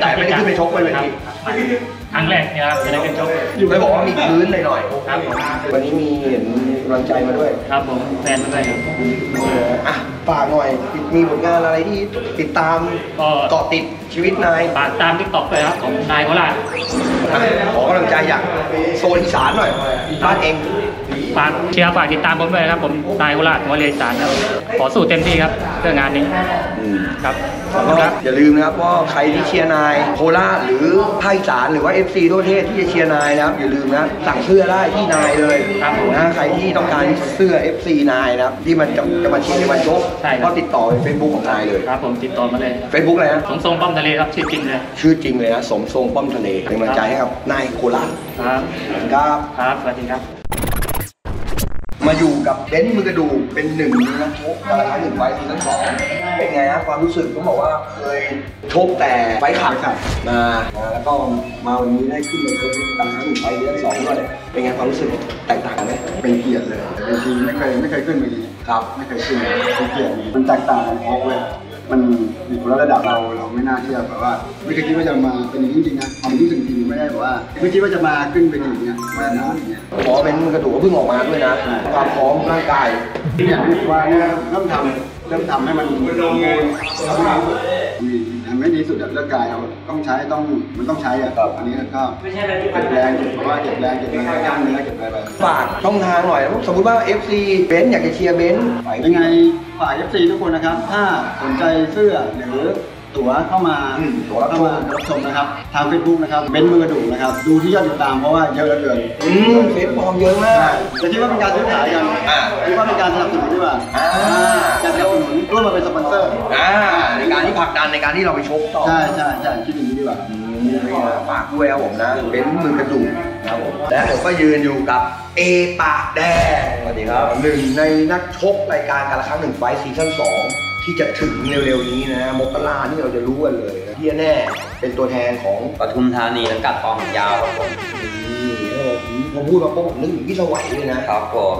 Speaker 2: แต่ไม่ได้ขึ้นไปชกไปเวที
Speaker 12: ครับครั้งแรกเนี่ยครับไม่ได้ขึ้นชก
Speaker 2: อยู่ไม่บอกว่ามีพื้นหน่อย
Speaker 12: ครับผม
Speaker 2: ๆวันนี้มีเห็นกำลังใจมาด้วย
Speaker 12: ครับผมแฟนมาด้วยครับ
Speaker 2: อะ ฝากหน่อย มีผลงานอะไรที่ติดตาม
Speaker 12: ก็
Speaker 2: เกาะติดชีวิตนาย
Speaker 12: ฝากตามทิกตอกเลยครับของนายโคราช
Speaker 2: อะขอกำลังใจอยากโซนอีสานหน่อยบ้านเอง
Speaker 12: ฝากเชียร์ฝากติดตามผมด้วยนะครับ ผมนายโคราชหัวเรียนสารครับขอสู้เต็มที่ครับเพื่องานนี้ครับขอบคุณครับ
Speaker 2: อย่าลืมนะครับว่าใครที่เชียร์นายโคราชหรือภาคอีสานหรือว่า FC ทั่วประเทศที่จะเชียร์นายนะครับอย่าลืมนะสั่งเสื้อได้ที่นายเลย
Speaker 12: ครับผม
Speaker 2: นะใครที่ต้องการเสื้อ FC นายนะครับที่มันจะจะมาเชียร์ในวันชก
Speaker 12: ใช่ครับ
Speaker 2: ก็ติดต่อไปเฟซบุ๊กของนายเลย
Speaker 12: ครับผมติดต่อมาเลย
Speaker 2: เฟซบุ๊กอะไรนะ
Speaker 12: สมทรงป้อมทะเลครับชื่อจริงเลย
Speaker 2: ชื่อจริงเลยนะสมทรงป้อมทะเลเป็นกำลังใจให้กับนายโคราช
Speaker 12: ครับ
Speaker 2: ครับ
Speaker 12: ครับสวัสดีครับ
Speaker 2: มา อยู่กับเบนซ์มือกระดูกเป็นหนึ่งในนักชกกาลครั้งหนึ่ง FIGHT ซีซั่นสองเป็นไงฮะความรู้สึกต้องบอกว่าเคยชกแต่ Fight Club ครับมาแล้วก็มาวันนี้ได้ขึ้นมาชกกาลครั้งหนึ่ง FIGHT ซีซั่นสองด้วยเป็นไงความรู้สึกแตกต่างไหม
Speaker 5: เป็นเกียรติเลยเวทีไม่เคยไม่เคยขึ้นมาดี
Speaker 2: ครับ
Speaker 5: ไม่เคยขึ้นเป็นเกียรติมันแตกต่างกันเพราะเว้ย มันอยู่คนละระดับเราเราไม่น่าเชื่อแบบว่า ไม่เคยคิดว่าจะมาเป็นอย่างนี้จริงๆนะเอาเป็นที่ถึงจริงไม่ได้แบบว่าไม่คิดว่าจะมาขึ้นเป็นอย่างเงี้ยมานานอย่างเงี้ย
Speaker 2: เพราะเบนซ์มือกระดูกก็เพิ่งออกมาด้วยนะความพร้อมร่างกาย
Speaker 5: อย่างที่ว่าเนี่ยเริ่มทำเริ่มทำให้มันสมบูรณ์ทำให้ดีสุดอะเรื่องกายเราต้องใช้ต้องมันต้องใช้อะอันนี้ก็เก็บแรงเก็บเพราะว่าเก็บแรงเก็บแรงกล้ามเนื้อเก็บอะไรไป
Speaker 2: ฝากช่องทางหน่อยสมมติว่า FC เบนซ์อยากจะเชียร์เบนซ์ไป
Speaker 5: ยังไง ฝาก FC ทุกคนนะครับ ถ้าสนใจเสื้อหรือตั๋วเข้ามา
Speaker 2: อืมตั๋วรับช
Speaker 5: เข้ามมารับชมนะครับ ทาง Facebook นะครับเบนซ์มือกระดูกนะครับ ดูที่ยอดติดตามเพราะว่าเยอะเหลือเกิน
Speaker 2: อืมเฟซปลอมเยอะมาก
Speaker 5: จะคิดว่าเป็นการซื้อขายกัน
Speaker 2: อ่า
Speaker 5: คิดว่าเป็นการสนับสนุนดีกว่า
Speaker 2: อ่า
Speaker 5: การสนับสนุนร่วมมาเป็นสปอนเซอร์
Speaker 2: อ่าในการที่ผลักดันในการที่เราไปชกต่อ
Speaker 5: ใช่ใช่ใช่คิดอย่างนี้ดีกว่า
Speaker 2: อืมฝากด้วยครับผมนะเป็นมือกระดูกนะ ครับผมและผมก็ยืนอยู่กับเอปากแดงสวัสดีครับหนึ่งในนักชกรายการกาลครั้งหนึ่ง FIGHT ซีซั่นสองที่จะถึงเร็วๆนี้นะมกราที่เราจะรู้กันเลยนะที่แน่เป็นตัวแทนของ
Speaker 13: ปทุมธานีสังกัดกองยาวครับผม
Speaker 2: นี่เออผมพอพูดมาปุ๊บผมนึกถึงพี่สวายเลยนะ
Speaker 13: ครับผม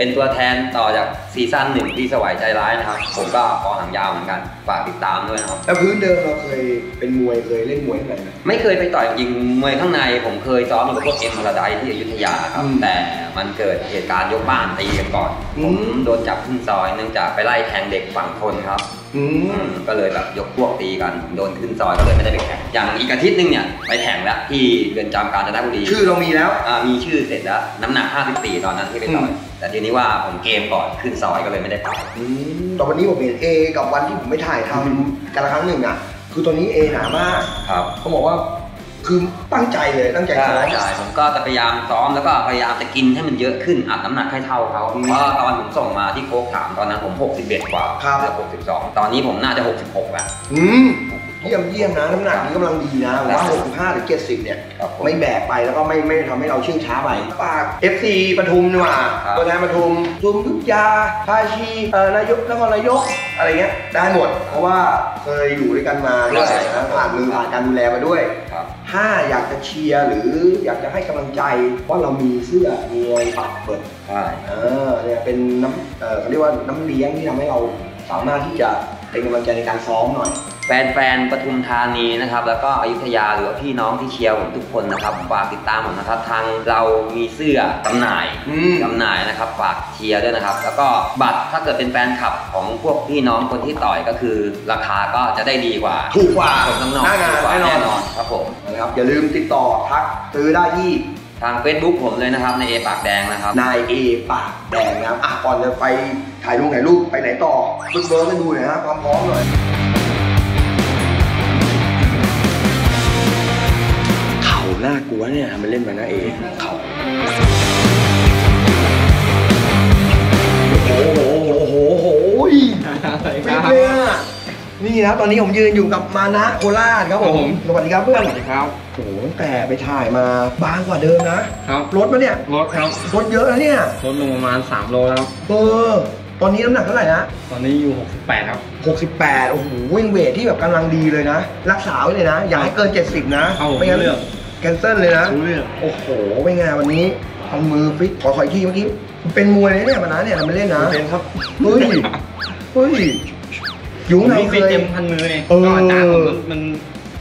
Speaker 13: เป็นตัวแทนต่อจากซีซั่นหนึ่งที่สวายใจร้ายนะครับ ผมก็กองหางยาวเหมือนกัน ฝากติดตามด้วยนะครับ
Speaker 2: แล้วพื้นเดิมเราเคยเป็นมวยเคยเล่นมวยที่ไหนไหม
Speaker 13: ไม่เคยไปต่อยยิงมวยข้างใน ผมเคยซ้อมอยู่กับพวกเอ็มพาราไดที่อยุธยาครับ
Speaker 2: อืม
Speaker 13: แต่มันเกิดเหตุการณ์ยกบ้านตีกันก่อน
Speaker 2: อื
Speaker 13: ผม มโดนจับขึ้นซอยเนื่องจากไปไล่แทงเด็กฝั่งทนครับ
Speaker 2: อื
Speaker 13: อื
Speaker 2: ม
Speaker 13: มก็เลยแบบยกพวกตีกันโดนขึ้นซอยก็เลยไม่ได้ไปแข่งอย่างอีกอาทิตย์หนึงเนี่ยไปแข่งแล้วที่เรือนจำกาญจนบุรี
Speaker 2: ชื่อเรามีแล้ว
Speaker 13: อ่ามีชื่อเสร็จแล้วน้ำหนัก 54 ตอนนั้นที่ไปต่อ
Speaker 2: อื
Speaker 13: ย
Speaker 2: ม
Speaker 13: แต่ทีนี้ว่าผมเกมก่อนขึ้นซอยก็เลยไม่ได้ไป
Speaker 2: อืมแต่วันนี้ผมเห็นเอกับวันที่ผมไปถ่ายทำกันละครั้งหนึ่งอะ คือตัวนี้เอหนามาก
Speaker 13: ครับ
Speaker 2: เขาบอกว่าคือตั้งใจเลยตั้งใจ
Speaker 13: ใช่
Speaker 2: ซ้อม
Speaker 13: ใช่ผมก็จะพยายามซ้อมแล้วก็พยายามจะกินให้มันเยอะขึ้นอัดน้ำหนักให้เท่าเขา
Speaker 2: อืม
Speaker 13: เพราะตอนผมส่งมาที่โค้กถามตอนนั้นผม 61 กว่า
Speaker 2: ครับ
Speaker 13: เหลือ62 ตอนนี้ผมน่าจะ 66แล้ว
Speaker 2: อืม เยี่ยมเยี่ยมนะน้ำหนักนี้กำลังดีนะผมว่า65หรือ70 เนี่ย
Speaker 13: ครับผม
Speaker 2: ไม่แบกไปแล้วก็ไม่ไม่ทำให้เราเชื่องช้าไปฝาก FC ปทุมดีกว่า
Speaker 13: ครับ
Speaker 2: ตัวแทนปทุมทุมยุทธยาภาชีเอ่อนายกนครนายกอะไรเงี้ยได้หมด เพราะว่าเคยอยู่ด้วยกันมาด้วยนะผ่านมือผ่านการดูแลมาด้วย
Speaker 13: ครับ
Speaker 2: ถ้าอยากจะเชียร์หรืออยากจะให้กำลังใจว่าเรามีเสื้อมีอะไรปักเปิด
Speaker 13: ใช่
Speaker 2: เออเนี่ยเป็นน้ำเออเขาเรียกว่าน้ำเลี้ยงที่ทำให้เราสามารถที่จะเป็นกำลังใจในการซ้อมหน่อย
Speaker 13: แฟนๆปทุมธานีนะครับ แล้วก็อยุธยาหรือว่าพี่น้องที่เชียร์ผมทุกคนนะครับ ฝากติดตามผมนะครับทางเรามีเสื้อจำหน่าย
Speaker 2: อืม
Speaker 13: จำหน่ายนะครับ ฝากเชียร์ด้วยนะครับ แล้วก็บัตรถ้าเกิดเป็นแฟนคลับของพวกพี่น้องคนที่ต่อยก็คือ ราคาก็จะได้ดีกว่า
Speaker 2: ถูกกว่า
Speaker 13: คนข้างนอก
Speaker 2: หน้างาน
Speaker 13: ถูกกว่า
Speaker 2: แน่นอน
Speaker 13: แน่นอนครับผม
Speaker 2: นะครับอย่าลืมติดต่อทักซื้อได้ที่
Speaker 13: ทาง Facebook ผมเลยนะครับในเอปากแดงนะครับ
Speaker 2: นายเอปากแดงนะครับอะก่อนจะไปถ่ายรูปถ่ายรูปไปไหนต่อฟุตเบิร์กให้ดูหน่อยฮะความพร้อมหน่อย เข่าน่ากลัวเนี่ยทำมันเล่นไปนะเอเขาโอ้โหโอ้โหโอ้โหฟิตเลยอะนี่นะครับตอนนี้ผมยืนอยู่กับมานะโคราชครับผมสวัสดีครับเพื่อน
Speaker 14: สวัสดีครับ
Speaker 2: โอ้โหตั้งแต่ไปถ่ายมาบางกว่าเดิมนะครับรถมาเนี่ย
Speaker 14: รถครับ
Speaker 2: รถเยอะนะเนี่ย
Speaker 14: รถลงประมาณ 3 โลแล้ว
Speaker 2: เออตอนนี้น้ำหนักเท่าไหร่นะ
Speaker 7: ตอนนี้อยู่ 68 ครับ
Speaker 2: 68 โอ้โหวิ่ง weight ที่แบบกำลังดีเลยนะ รักษาไว้เลยนะ อย่าให้เกิน 70 นะครับ
Speaker 7: ผม
Speaker 2: ไม่งั้น
Speaker 7: เรื่อง
Speaker 2: cancel เลยนะ
Speaker 7: รู้เรื่อง
Speaker 2: โอ้โหเป็นไงวันนี้ทำมือฟิตขอขออีกทีเมื่อกี้เป็นมวยเลยเนี่ยมันนะเนี่ยทำไม่เล่นนะ
Speaker 7: เป็นครับ
Speaker 2: เฮ้ยเฮ้ยอยู่ข้างใน
Speaker 7: ผม
Speaker 2: เค
Speaker 7: มี
Speaker 2: ย
Speaker 7: เต็มพันมือเอง
Speaker 2: เออ
Speaker 7: ก็อาจารย์ผมมัน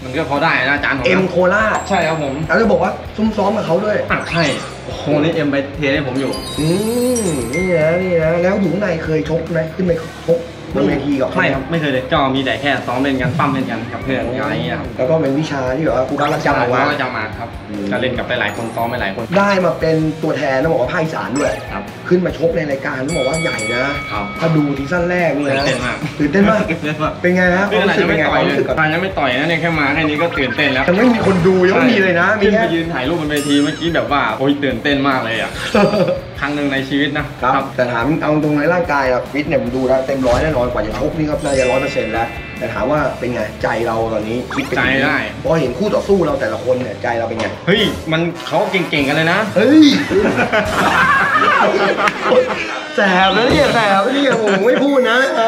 Speaker 7: มันก็พอได้นะอาจารย์ผมนะ
Speaker 2: เอ็มโคราช
Speaker 7: ใช่ครับผม
Speaker 2: แล้วจะบอกว่าซุ่มซ้อมกับเขาด้วย
Speaker 7: อะใช่โอ้โหนี่เอ็มไป test ให้ผมอยู่
Speaker 2: อืมนี่นะนี่นะแล้วอยู่ข้างในเคยชกไหมขึ้นไปชก บนเวทีกับเขา
Speaker 7: ไม่ครับไม่เคยเลยก็มีแต่แค่ซ้อมเล่นกันปั้มเล่นกันกับเพื่อนอะไรอย่างเงี้ยครับ
Speaker 2: แล้วก็เป็นวิชาที่แบบว่าครูบาอาจารย์เอา
Speaker 7: ใช่
Speaker 2: ไว้
Speaker 7: ก็จะมาครับก็เล่นกับหลายๆคนซ้อมหลายๆคน
Speaker 2: ได้มาเป็นตัวแทนต้องบอกว่าภาคอีสานด้วย
Speaker 7: ครับ
Speaker 2: ขึ้นมาชกในรายการต้องบอกว่าใหญ่นะ
Speaker 7: ครับ
Speaker 2: ถ้าดูซีซั่นแรกนี่
Speaker 7: ตื่น
Speaker 2: นะ
Speaker 7: เต้นมาก
Speaker 2: ตื่นเต้นมาก
Speaker 7: ตื่นเต้นมาก
Speaker 2: เป็นไงนะค
Speaker 7: นี่
Speaker 2: วาม
Speaker 7: ขนาด
Speaker 2: รู้สึก
Speaker 7: ยัง
Speaker 2: เป็น
Speaker 7: ไม่
Speaker 2: ไงค
Speaker 7: ต่อ
Speaker 2: วายมรู้สึกก่อน
Speaker 7: เลยยังไม่ต่อยนะเนี่ยแค่มาแค่นี้ก็ตื่นเต้นแล้ว
Speaker 2: ยังไม่มีคนดูยังไม่มีเลยนะมี
Speaker 7: ขึ้น
Speaker 2: แค่
Speaker 7: ไปยืนถ่ายรูปบนเวทีเมื่อกี้แบบว่าโอ้ยตื่นเต้นมากเลยอะครั้งหนึ่งในชีวิตนะครับ
Speaker 2: แต่ถามเอาตรงในร่างกายอะฟิตเนี่ยผมดูแล้วเต็มร้อยแน่นอนกว่าจะชกนี่ครับน่าจะร้อยเปอร์เซ็นต์แล้วแต่ถามว่าเป็นไงใจเราตอนนี้คิดเป็น
Speaker 7: ใจได้
Speaker 2: พอเห็นคู่ต่อสู้เราแต่ละคนเนี่ยใจเราเป็นไง
Speaker 7: เฮ้ยมันเขาเก่งๆกันเลยนะ
Speaker 2: เฮ้ย แสบนะเนี่ยแสบนะเนี่ยโอ้โหไม่พูดนะเอ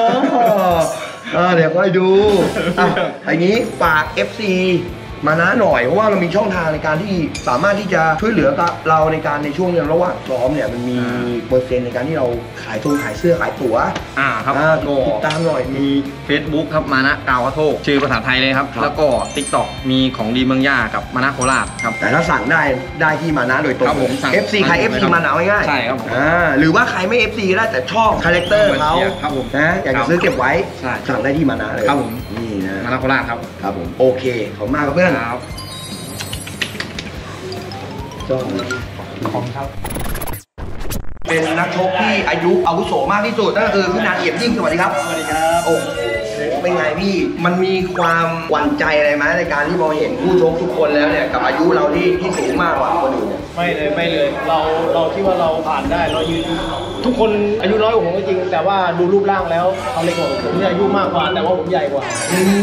Speaker 2: อเอเดี๋ยวก็ดูอะอย่างนี้ฝาก FC มานะหน่อยเพราะว่าเรามีช่องทางในการที่สามารถที่จะช่วยเหลือกับเราในการในช่วงระหว่างซ้อมเนี่ยมันมีเปอร์เซ็นต์ในการที่เราขายตรงขายเสื้อขายตั๋ว
Speaker 7: อ่าครับ
Speaker 2: อ่า
Speaker 7: ก็
Speaker 2: ติดตามหน่อยมี
Speaker 7: มี Facebook ครับมานะกาวกระโทกชื่อภาษาไทยเลยครับ
Speaker 2: ครับ
Speaker 7: แล้วก็ TikTok มีของดีเมืองย่ากับมานะโคราชครับ
Speaker 2: แต่ถ้าสั่งได้ได้ที่มานะโดยตรง
Speaker 7: ครับผมสั่ง
Speaker 2: FC ใคร FC มานะเอาง่ายๆ
Speaker 7: ใช่ครับผม
Speaker 2: อ่าหรือว่าใครไม่ FC ก็ได้แต่ชอบ character เขา
Speaker 7: ครับผม
Speaker 2: นะอยากจะซื้อเก็บไว้
Speaker 7: ใช่
Speaker 2: สั่งได้ที่มานะเลย
Speaker 7: ครับผม
Speaker 2: นี่นะ
Speaker 7: มานะโคราชครับ
Speaker 2: ครับผมโอเคขอบคุณมากครับเพื่อน
Speaker 7: ครับ
Speaker 2: จ้องเป็นนักชกที่อายุอาวุโสมากที่สุดนั่นก็คือพี่นานเอี่ยมยิ่งสวัสดีครับสวัสดีครับโอ้โหเป็นไงพี่ มันมีความหวั่นใจอะไรไหมในการที่พอเห็นผู้ชกทุกคนแล้วเนี่ยกับอายุเราที่ที่สูงมากกว่าคนอื่นเนี่ย
Speaker 14: ไม่เลยไม่เลย เราเราคิดว่าเราผ่านได้เรายืน ทุกคนอายุน้อยกว่าผมก็จริง แต่ว่าดูรูปร่างแล้วเขาเล็กกว่าผมผมเนี่ยอายุมากกว่าแต่ว่าผมใหญ่กว่า
Speaker 2: อืม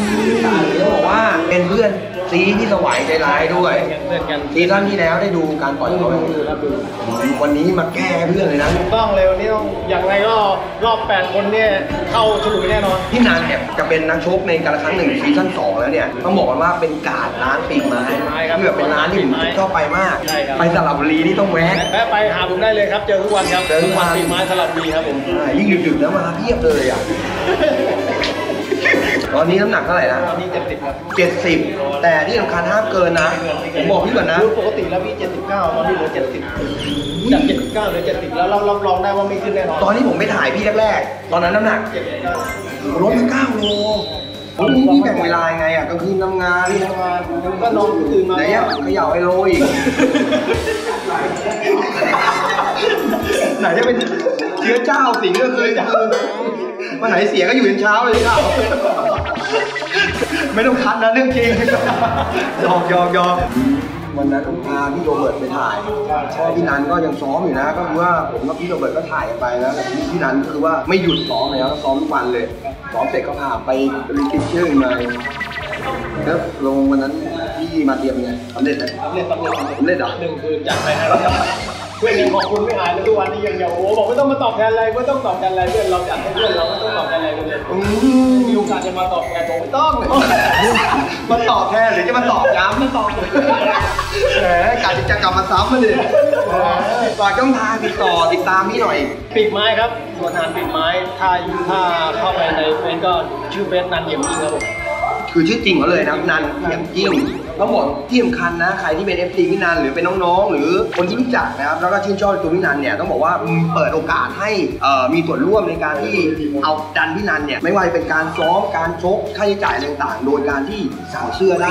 Speaker 2: ต้องบอกว่าเป็นเพื่อน ซีที่สวายใจร้ายด้วย
Speaker 14: เพื่อนกัน
Speaker 2: ซีซั่นที่แล้วได้ดูการต่อยเขาไหม
Speaker 14: ดูรับดู
Speaker 2: วันนี้มาแก้เพื่อนเลยนะ
Speaker 14: ถูกต้องเลยวันนี้ต้องอย่างไรก็รอบ 8 คนเนี่ยเข้าฉลุยแน่นอน
Speaker 2: พี่นันเนี่ยจะเป็นนักชกในการละครั้งหนึ่งซีซั่นสองแล้วเนี่ยต้องบอกกันว่าเป็นการดร้านปีกไม้
Speaker 14: ปีกไม้ครับ
Speaker 2: ที่แบบเป็นร้านที่ผมชอบไปมาก
Speaker 14: ใช่ครับ
Speaker 2: ไปสระบุรีนี่ต้องแวะ
Speaker 14: แวะไปหาผมได้เลยครับเจอทุกวันครับ
Speaker 2: เจอทุกวัน
Speaker 14: ปีไม้สลับดีครับผม
Speaker 2: อ่ายิ่งดึกๆแล้วมาเพียบเลยอะ ตอนนี้น้ำหนักเท่าไหร่นะ
Speaker 14: ตอนนี้70ครับ
Speaker 2: เจ็ดสิบแต่ที่สำคัญห้ามเกินนะ ผมบอกพี่ก่อนนะ
Speaker 14: คือปกติแล้วพี่79ตอนนี้เหลือ70จาก79เหลือ70แล้วเรารับรองได้ว่าไม่ขึ้นแน่นอน
Speaker 2: ตอนที่ผมไปถ่ายพี่แรกๆ ตอนนั้นน้ำหนัก
Speaker 14: 79
Speaker 2: ลดมาเก้าโลวันนี้พี่แบ่งเวลายังไงอะกลางคืนทำงาน
Speaker 14: ทำงานก็นอนตื่นมา
Speaker 2: ไหนอะเขย่าไอโลอีกไหนจะเป็นเชื้อเจ้าสิงก็เคยเจอวันไหนเสียก็อยู่ยันเช้าเลยครับ ไม่ต้องคัดนะเรื่องจริงยอมยอมยอมวันนั้นผมพาพี่โรเบิร์ตไปถ่ายพ่อพี่นันก็ยังซ้อมอยู่นะ ก็คือว่าผมกับพี่โรเบิร์ตก็ถ่ายกันไปแล้วแต่พี่พี่นันก็คือว่าไม่หยุดซ้อมเลยครับซ้อมทุกวันเลย ซ้อมเสร็จก็พาไปติดเชื้อมาแล้วลงวันนั้นพี่มาเตรียมไงสำเร็จไหม
Speaker 14: สำเร็จสำเร็จ
Speaker 2: สำเร็จเหรอ
Speaker 14: หนึ่งคืนจัดไปให้เรา เพื่อนยังขอบคุณไม่หายเลยทุกวันนี้ยังยังโอ้โหบอกไม่ต้องมาตอบแทนอะไรไม่ต้องตอบแทนอะไรเพื่อนเราจัดให้เพื่อนเราไม่ต้องตอบแทนอะไรเลย
Speaker 2: อืม
Speaker 14: มีโอกาสจะมาตอบแทนผมไม่ต้อง
Speaker 2: มาตอบแทนหรือจะมาตอบย้ำมาตอบแหมกาจะกลับมาซ้ำมาดิฝากช่องทางติดต่อติดตามพี่หน่อย
Speaker 14: ปีกไม้ครับตัวทานปีกไม้ถ้าถ้าเข้าไปในเฟซก็ชื่อเฟซนันเยี่ยมจริงครับผม
Speaker 2: คือชื่อจริงเขาเลยนะนันเทียมจิ้งต้องบอกที่สำคัญนะใครที่เป็น FC พี่นันหรือเป็นน้องๆ หรือคนที่รู้จักนะครับแล้วก็ชื่นชอบตัวพี่นันเนี่ยต้องบอกว่าเปิดโอกาสให้เอ่อมีส่วนร่วมในการที่เอ่อดันพี่นันเนี่ยไม่ว่าจะเป็นการซ้อมการชกค่าใช้จ่ายอะไรต่างๆโดยการที่สั่งเสื้อได้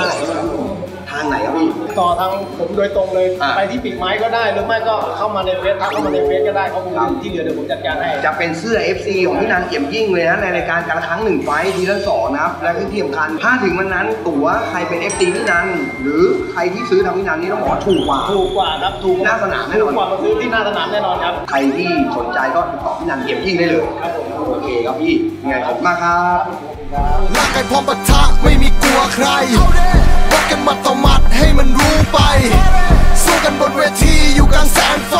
Speaker 2: ทางไหนครับพี่
Speaker 14: ต่อทางผมโดยตรงเลย
Speaker 2: อ่า
Speaker 14: ไปที่ปีกไม้ก็ได้ หรือไม่ก็เข้ามาในเฟซทักเข้ามาในเฟซก็ได้เขาผมที่เหลือเดี๋ยวผมจัดการให้
Speaker 2: จะเป็นเสื้อ FC ของพี่นันเอี่ยมยิ่งเลยนะในรายการกาลครั้งหนึ่ง fight ทีละสองนะครับ และที่สำคัญถ้าถึงวันนั้นตั๋วใครเป็น FC พี่นันหรือใครที่ซื้อทางพี่นันนี่ต้องบอกว่าถูกกว่า
Speaker 14: ถูกกว่าครับถูก
Speaker 2: หน้าสนามแน่นอน
Speaker 14: ถูกกว่ามาซื้อที่หน้าสนามแน่นอนครับ
Speaker 2: ใครที่สนใจก็ติดต่อพี่นันเอี่ยมยิ่งได้เลย
Speaker 14: ครับผม
Speaker 2: โอเคครับพี่ยังไงขอบคุณมากครับ
Speaker 1: ร่างกายพร้อมปะทะไม่มีกลัวใครวัด กันหมัดต่อหมัดให้มันรู้ไปสู้กันบนเวทีอยู่กลางแสงไฟ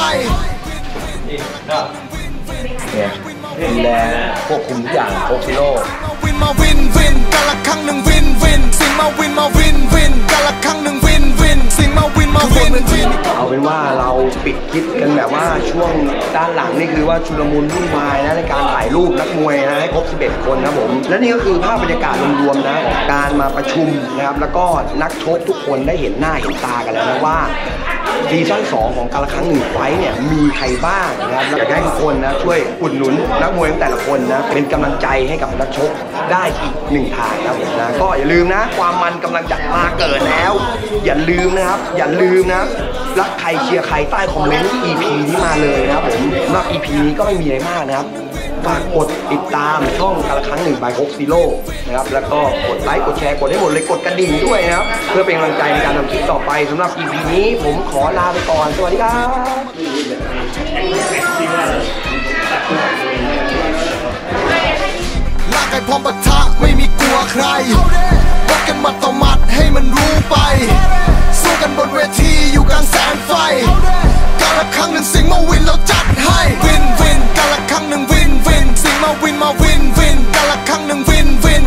Speaker 2: ดูแลควบคุมทุกอย่างโคกซิโร่
Speaker 1: วินมาวินวินกันละครั้งหนึ่งวินวินสิ่งมาวินมาวินวินกันละครั้งหนึ่งวินวินสิ่งมาวิน มาฟินวิน
Speaker 2: เอาเป็นว่าเราปิดคลิปกันแบบว่าช่วงด้านหลังนี่คือว่าชุลมุนวุ่นวายนะในการถ่ายรูปนักมวยนะให้ครบ 11 คนนะผม และนี่ก็คือภาพบรรยากาศรวมๆนะการมาประชุมนะครับแล้วก็นักชกทุกคนได้เห็นหน้าเห็นตากันแล้วนะว่า ซีซั่น2ของการละครั้งหนึ่งไฟเนี่ยมีใครบ้างนะครับอยากให้ทุกคนนะช่วยอุดหนุนนักมวยแต่ละคนนะเป็นกำลังใจให้กับนักชกได้อีกหนึ่งทางครับผมนะก็อย่าลืมนะ ความมันกำลังจะมาเกิดแล้ว อย่าลืมนะครับ อย่าลืมนะรักใครเชียร์ใครใต้คอมเมนต์ EP นี้มาเลยนะครับผมสำหรับ EP นี้ก็ไม่มีอะไรมากนะครับ ฝากกดติดตามช่องกาลครั้งหนึ่ง by โค้กซีโร่นะครับแล้วก็กดไลค์กดแชร์กดให้หมดเลยกดกระดิ่งด้วยนะครับ เพื่อเป็นกำลังใจในการทำคลิปต่อไปสำหรับ EP นี้ผมขอลาไปก่อน สวัสดีครับ
Speaker 1: ร่างกายพร้อมปะทะไม่มีกลัวใครวัดกันมัดต่อมัดให้มันรู้ไป สู้กันบนเวทีอยู่กลางแสงไฟการละครั้งหนึ่งสิงห์มาวินเราจัด ให้ win win กาลครั้งหนึ่ง win win สิงห์มาวินมาวิน win กาลครั้งหนึ่ง win win